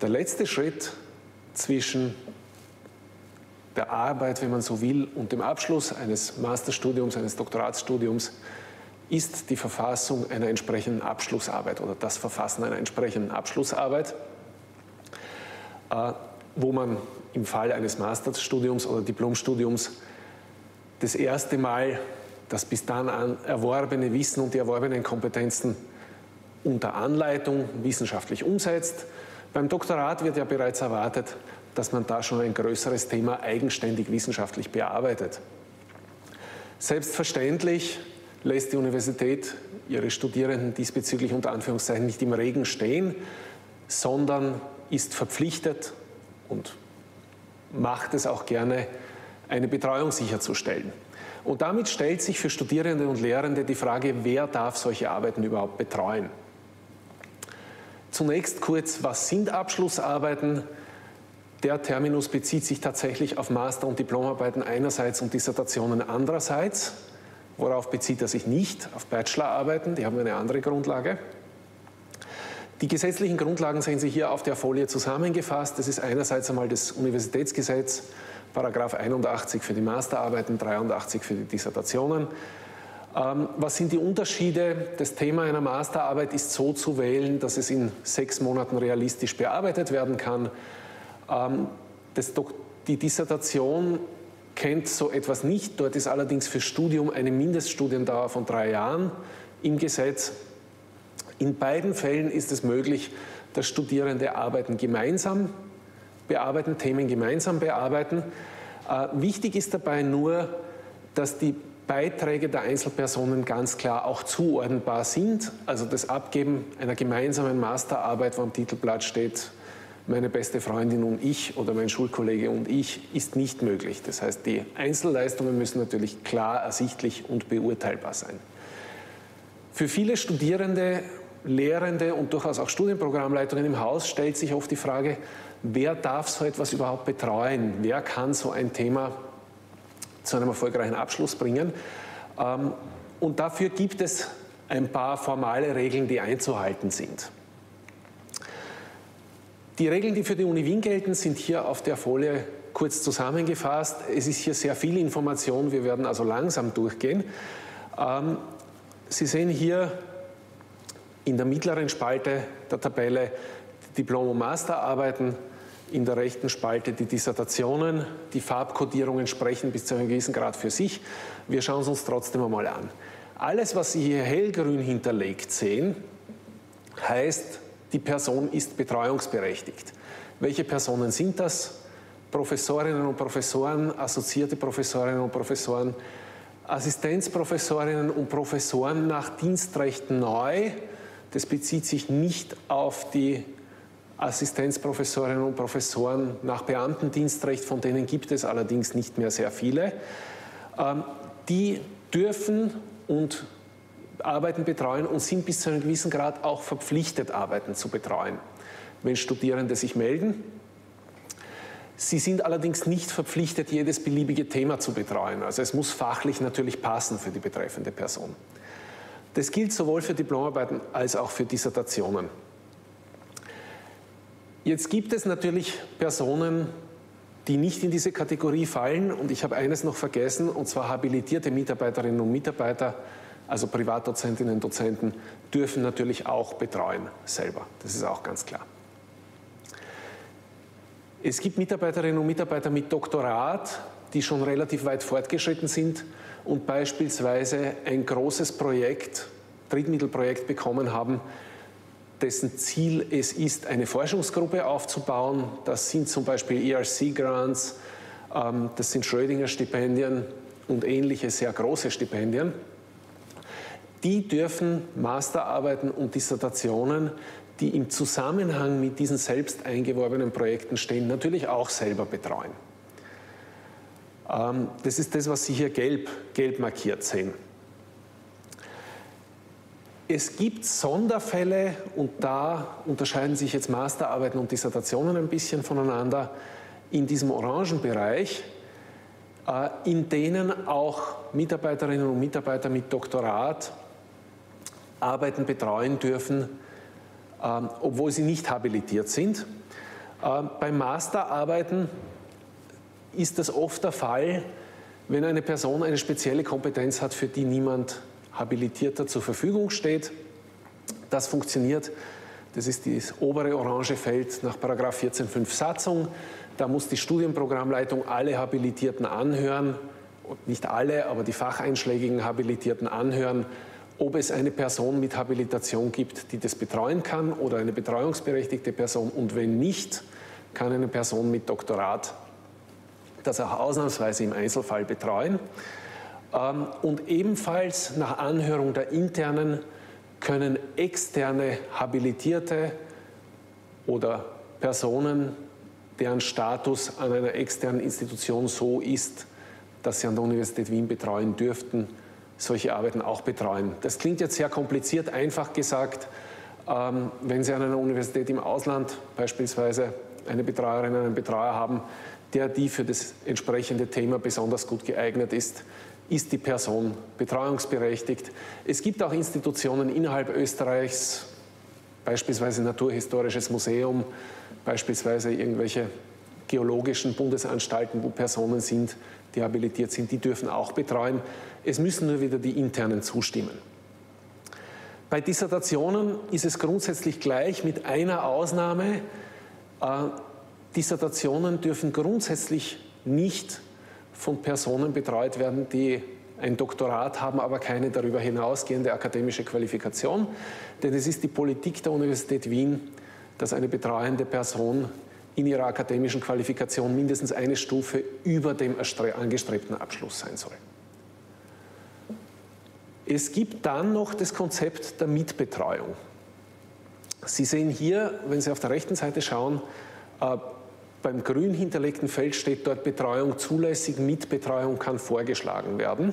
Der letzte Schritt zwischen der Arbeit, wenn man so will, und dem Abschluss eines Masterstudiums, eines Doktoratsstudiums ist die Verfassung einer entsprechenden Abschlussarbeit oder das Verfassen einer entsprechenden Abschlussarbeit, äh, wo man im Fall eines Masterstudiums oder Diplomstudiums das erste Mal das bis dann erworbene Wissen und die erworbenen Kompetenzen unter Anleitung wissenschaftlich umsetzt. Beim Doktorat wird ja bereits erwartet, dass man da schon ein größeres Thema eigenständig wissenschaftlich bearbeitet. Selbstverständlich lässt die Universität ihre Studierenden diesbezüglich unter Anführungszeichen nicht im Regen stehen, sondern ist verpflichtet und macht es auch gerne, eine Betreuung sicherzustellen. Und damit stellt sich für Studierende und Lehrende die Frage, wer darf solche Arbeiten überhaupt betreuen? Zunächst kurz, was sind Abschlussarbeiten? Der Terminus bezieht sich tatsächlich auf Master- und Diplomarbeiten einerseits und Dissertationen andererseits. Worauf bezieht er sich nicht? Auf Bachelorarbeiten, die haben eine andere Grundlage. Die gesetzlichen Grundlagen sehen Sie hier auf der Folie zusammengefasst. Das ist einerseits einmal das Universitätsgesetz, Paragraph 81 für die Masterarbeiten, 83 für die Dissertationen. Ähm, was sind die Unterschiede? Das Thema einer Masterarbeit ist so zu wählen, dass es in sechs Monaten realistisch bearbeitet werden kann. Ähm, die Dissertation kennt so etwas nicht. Dort ist allerdings für Studium eine Mindeststudiendauer von drei Jahren im Gesetz. In beiden Fällen ist es möglich, dass Studierende Arbeiten gemeinsam bearbeiten, Themen gemeinsam bearbeiten. Äh, wichtig ist dabei nur, dass die Beiträge der Einzelpersonen ganz klar auch zuordnenbar sind. Also das Abgeben einer gemeinsamen Masterarbeit, wo am Titelblatt steht, meine beste Freundin und ich oder mein Schulkollege und ich, ist nicht möglich. Das heißt, die Einzelleistungen müssen natürlich klar ersichtlich und beurteilbar sein. Für viele Studierende Lehrende und durchaus auch Studienprogrammleitungen im Haus stellt sich oft die Frage, wer darf so etwas überhaupt betreuen? Wer kann so ein Thema zu einem erfolgreichen Abschluss bringen? Ähm, und dafür gibt es ein paar formale Regeln, die einzuhalten sind. Die Regeln, die für die Uni Wien gelten, sind hier auf der Folie kurz zusammengefasst. Es ist hier sehr viel Information, wir werden also langsam durchgehen. Ähm, Sie sehen hier in der mittleren Spalte der Tabelle Diplom- und Masterarbeiten, in der rechten Spalte die Dissertationen. Die Farbkodierungen sprechen bis zu einem gewissen Grad für sich. Wir schauen es uns trotzdem einmal an. Alles, was Sie hier hellgrün hinterlegt sehen, heißt, die Person ist betreuungsberechtigt. Welche Personen sind das? Professorinnen und Professoren, assoziierte Professorinnen und Professoren, Assistenzprofessorinnen und Professoren nach Dienstrecht neu, das bezieht sich nicht auf die Assistenzprofessorinnen und Professoren nach Beamtendienstrecht, von denen gibt es allerdings nicht mehr sehr viele. Ähm, die dürfen und Arbeiten betreuen und sind bis zu einem gewissen Grad auch verpflichtet, Arbeiten zu betreuen, wenn Studierende sich melden. Sie sind allerdings nicht verpflichtet, jedes beliebige Thema zu betreuen. Also es muss fachlich natürlich passen für die betreffende Person. Das gilt sowohl für Diplomarbeiten als auch für Dissertationen. Jetzt gibt es natürlich Personen, die nicht in diese Kategorie fallen. Und ich habe eines noch vergessen, und zwar habilitierte Mitarbeiterinnen und Mitarbeiter, also Privatdozentinnen und Dozenten, dürfen natürlich auch betreuen selber. Das ist auch ganz klar. Es gibt Mitarbeiterinnen und Mitarbeiter mit Doktorat, die schon relativ weit fortgeschritten sind und beispielsweise ein großes Projekt, Drittmittelprojekt bekommen haben, dessen Ziel es ist, eine Forschungsgruppe aufzubauen. Das sind zum Beispiel ERC-Grants, ähm, das sind Schrödinger-Stipendien und ähnliche sehr große Stipendien. Die dürfen Masterarbeiten und Dissertationen, die im Zusammenhang mit diesen selbst eingeworbenen Projekten stehen, natürlich auch selber betreuen. Ähm, das ist das, was Sie hier gelb, gelb markiert sehen. Es gibt Sonderfälle und da unterscheiden sich jetzt Masterarbeiten und Dissertationen ein bisschen voneinander in diesem orangen Bereich, äh, in denen auch Mitarbeiterinnen und Mitarbeiter mit Doktorat Arbeiten betreuen dürfen, ähm, obwohl sie nicht habilitiert sind. Äh, beim Masterarbeiten ist das oft der Fall, wenn eine Person eine spezielle Kompetenz hat, für die niemand Habilitierter zur Verfügung steht. Das funktioniert, das ist das obere orange Feld nach 14.5 Satzung. Da muss die Studienprogrammleitung alle Habilitierten anhören, nicht alle, aber die facheinschlägigen Habilitierten anhören, ob es eine Person mit Habilitation gibt, die das betreuen kann oder eine betreuungsberechtigte Person. Und wenn nicht, kann eine Person mit Doktorat das auch ausnahmsweise im Einzelfall betreuen. Ähm, und ebenfalls nach Anhörung der internen können externe Habilitierte oder Personen, deren Status an einer externen Institution so ist, dass sie an der Universität Wien betreuen dürften, solche Arbeiten auch betreuen. Das klingt jetzt sehr kompliziert, einfach gesagt, ähm, wenn Sie an einer Universität im Ausland beispielsweise eine Betreuerin, einen Betreuer haben, der die für das entsprechende Thema besonders gut geeignet ist, ist die Person betreuungsberechtigt. Es gibt auch Institutionen innerhalb Österreichs, beispielsweise Naturhistorisches Museum, beispielsweise irgendwelche geologischen Bundesanstalten, wo Personen sind, die habilitiert sind, die dürfen auch betreuen. Es müssen nur wieder die internen zustimmen. Bei Dissertationen ist es grundsätzlich gleich mit einer Ausnahme. Äh, Dissertationen dürfen grundsätzlich nicht von Personen betreut werden, die ein Doktorat haben, aber keine darüber hinausgehende akademische Qualifikation. Denn es ist die Politik der Universität Wien, dass eine betreuende Person in ihrer akademischen Qualifikation mindestens eine Stufe über dem angestrebten Abschluss sein soll. Es gibt dann noch das Konzept der Mitbetreuung. Sie sehen hier, wenn Sie auf der rechten Seite schauen, äh, beim grün hinterlegten Feld steht dort Betreuung zulässig, Mitbetreuung kann vorgeschlagen werden.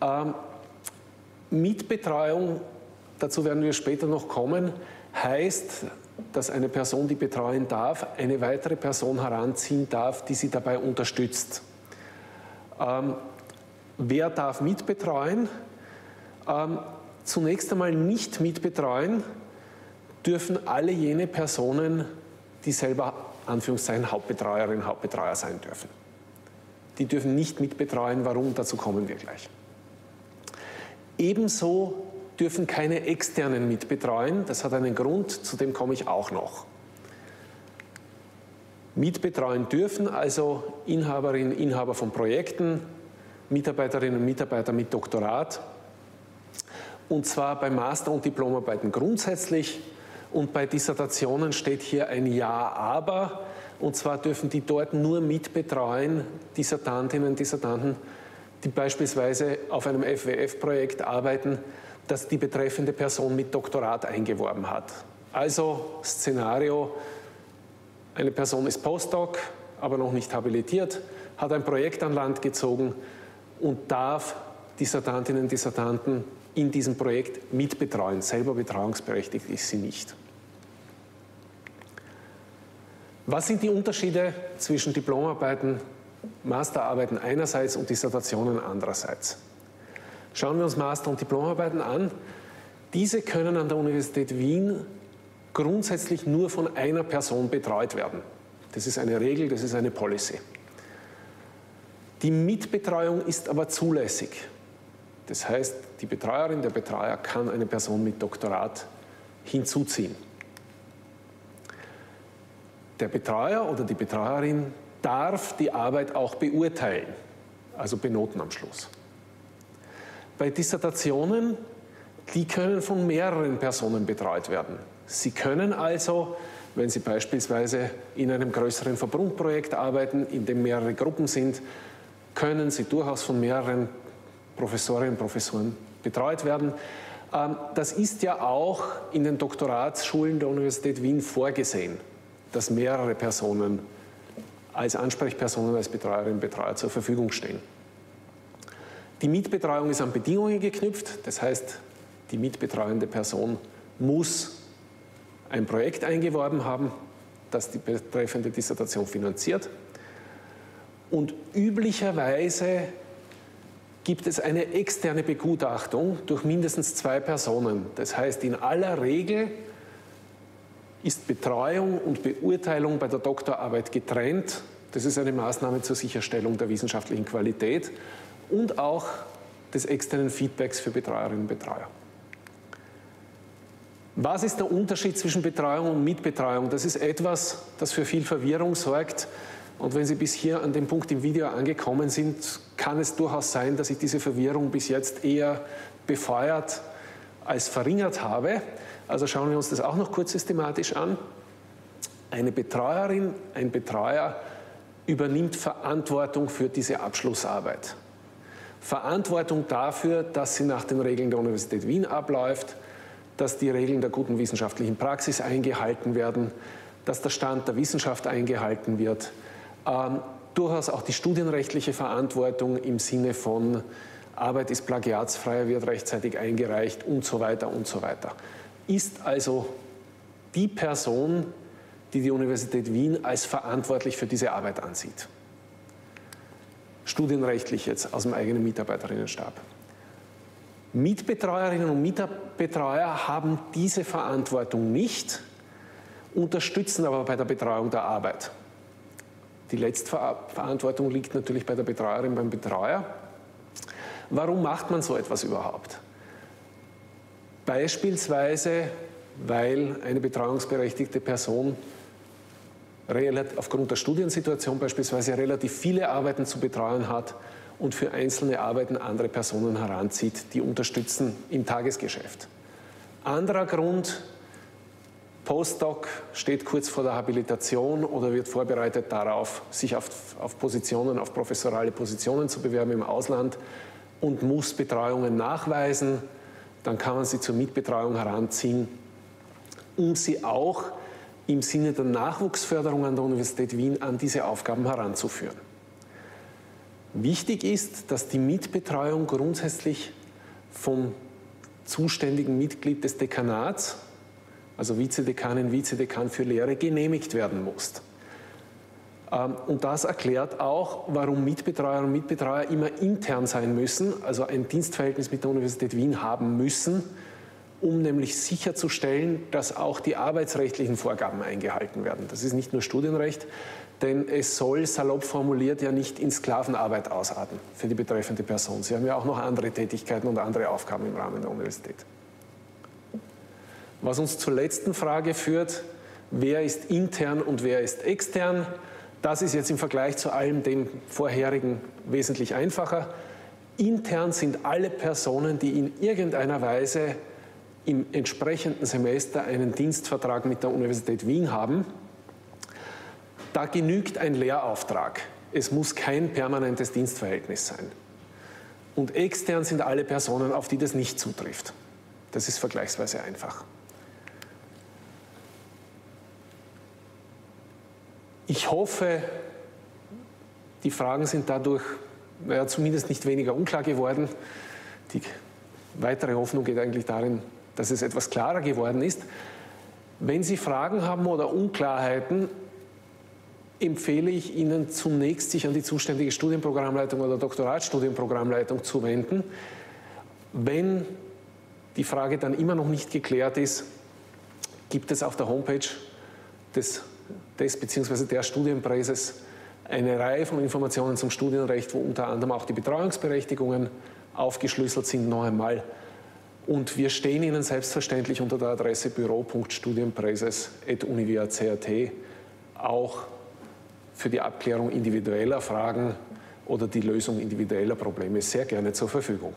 Ähm, Mitbetreuung, dazu werden wir später noch kommen, heißt, dass eine Person, die betreuen darf, eine weitere Person heranziehen darf, die sie dabei unterstützt. Ähm, wer darf mitbetreuen? Ähm, zunächst einmal nicht mitbetreuen dürfen alle jene Personen, die selber Anführungszeichen Hauptbetreuerin, Hauptbetreuer sein dürfen. Die dürfen nicht mitbetreuen. Warum? Dazu kommen wir gleich. Ebenso dürfen keine externen mitbetreuen. Das hat einen Grund, zu dem komme ich auch noch. Mitbetreuen dürfen also Inhaberinnen, Inhaber von Projekten, Mitarbeiterinnen und Mitarbeiter mit Doktorat. Und zwar bei Master- und Diplomarbeiten grundsätzlich. Und bei Dissertationen steht hier ein Ja, aber. Und zwar dürfen die dort nur mitbetreuen, Dissertantinnen, Dissertanten, die beispielsweise auf einem FWF-Projekt arbeiten, das die betreffende Person mit Doktorat eingeworben hat. Also Szenario, eine Person ist Postdoc, aber noch nicht habilitiert, hat ein Projekt an Land gezogen und darf Dissertantinnen und Dissertanten in diesem Projekt mitbetreuen. Selber betreuungsberechtigt ist sie nicht. Was sind die Unterschiede zwischen Diplomarbeiten, Masterarbeiten einerseits und Dissertationen andererseits? Schauen wir uns Master- und Diplomarbeiten an. Diese können an der Universität Wien grundsätzlich nur von einer Person betreut werden. Das ist eine Regel, das ist eine Policy. Die Mitbetreuung ist aber zulässig. Das heißt, die Betreuerin, der Betreuer kann eine Person mit Doktorat hinzuziehen. Der Betreuer oder die Betreuerin darf die Arbeit auch beurteilen, also benoten am Schluss. Bei Dissertationen, die können von mehreren Personen betreut werden. Sie können also, wenn Sie beispielsweise in einem größeren Verbundprojekt arbeiten, in dem mehrere Gruppen sind, können Sie durchaus von mehreren Professorinnen und Professoren betreut werden. Ähm, das ist ja auch in den Doktoratsschulen der Universität Wien vorgesehen, dass mehrere Personen als Ansprechpersonen, als Betreuerinnen und Betreuer zur Verfügung stehen. Die Mitbetreuung ist an Bedingungen geknüpft, das heißt, die mitbetreuende Person muss ein Projekt eingeworben haben, das die betreffende Dissertation finanziert. Und üblicherweise gibt es eine externe Begutachtung durch mindestens zwei Personen. Das heißt, in aller Regel ist Betreuung und Beurteilung bei der Doktorarbeit getrennt. Das ist eine Maßnahme zur Sicherstellung der wissenschaftlichen Qualität und auch des externen Feedbacks für Betreuerinnen und Betreuer. Was ist der Unterschied zwischen Betreuung und Mitbetreuung? Das ist etwas, das für viel Verwirrung sorgt. Und wenn Sie bis hier an dem Punkt im Video angekommen sind, kann es durchaus sein, dass ich diese Verwirrung bis jetzt eher befeuert als verringert habe. Also schauen wir uns das auch noch kurz systematisch an. Eine Betreuerin, ein Betreuer übernimmt Verantwortung für diese Abschlussarbeit. Verantwortung dafür, dass sie nach den Regeln der Universität Wien abläuft, dass die Regeln der guten wissenschaftlichen Praxis eingehalten werden, dass der Stand der Wissenschaft eingehalten wird, ähm, durchaus auch die studienrechtliche Verantwortung im Sinne von Arbeit ist plagiatsfrei, wird rechtzeitig eingereicht und so weiter und so weiter. Ist also die Person, die die Universität Wien als verantwortlich für diese Arbeit ansieht. Studienrechtlich jetzt aus dem eigenen Mitarbeiterinnenstab. Mitbetreuerinnen und Mitbetreuer haben diese Verantwortung nicht, unterstützen aber bei der Betreuung der Arbeit. Die Letztverantwortung liegt natürlich bei der Betreuerin, beim Betreuer. Warum macht man so etwas überhaupt? Beispielsweise, weil eine betreuungsberechtigte Person aufgrund der Studiensituation beispielsweise relativ viele Arbeiten zu betreuen hat und für einzelne Arbeiten andere Personen heranzieht, die unterstützen im Tagesgeschäft. Anderer Grund, Postdoc steht kurz vor der Habilitation oder wird vorbereitet darauf, sich auf, auf Positionen, auf professorale Positionen zu bewerben im Ausland und muss Betreuungen nachweisen. Dann kann man sie zur Mitbetreuung heranziehen, um sie auch im Sinne der Nachwuchsförderung an der Universität Wien an diese Aufgaben heranzuführen. Wichtig ist, dass die Mitbetreuung grundsätzlich vom zuständigen Mitglied des Dekanats, also Vizedekanin, Vizedekan für Lehre, genehmigt werden muss. Ähm, und das erklärt auch, warum Mitbetreuerinnen und Mitbetreuer immer intern sein müssen, also ein Dienstverhältnis mit der Universität Wien haben müssen, um nämlich sicherzustellen, dass auch die arbeitsrechtlichen Vorgaben eingehalten werden. Das ist nicht nur Studienrecht, denn es soll salopp formuliert ja nicht in Sklavenarbeit ausarten für die betreffende Person. Sie haben ja auch noch andere Tätigkeiten und andere Aufgaben im Rahmen der Universität. Was uns zur letzten Frage führt, wer ist intern und wer ist extern? Das ist jetzt im Vergleich zu allem dem vorherigen wesentlich einfacher. Intern sind alle Personen, die in irgendeiner Weise im entsprechenden Semester einen Dienstvertrag mit der Universität Wien haben. Da genügt ein Lehrauftrag. Es muss kein permanentes Dienstverhältnis sein. Und extern sind alle Personen, auf die das nicht zutrifft. Das ist vergleichsweise einfach. Ich hoffe, die Fragen sind dadurch naja, zumindest nicht weniger unklar geworden. Die weitere Hoffnung geht eigentlich darin, dass es etwas klarer geworden ist. Wenn Sie Fragen haben oder Unklarheiten, empfehle ich Ihnen zunächst, sich an die zuständige Studienprogrammleitung oder Doktoratstudienprogrammleitung zu wenden. Wenn die Frage dann immer noch nicht geklärt ist, gibt es auf der Homepage des des bzw. der Studienpreises eine Reihe von Informationen zum Studienrecht, wo unter anderem auch die Betreuungsberechtigungen aufgeschlüsselt sind, noch einmal. Und wir stehen Ihnen selbstverständlich unter der Adresse büro.studienpreises.univia.cat auch für die Abklärung individueller Fragen oder die Lösung individueller Probleme sehr gerne zur Verfügung.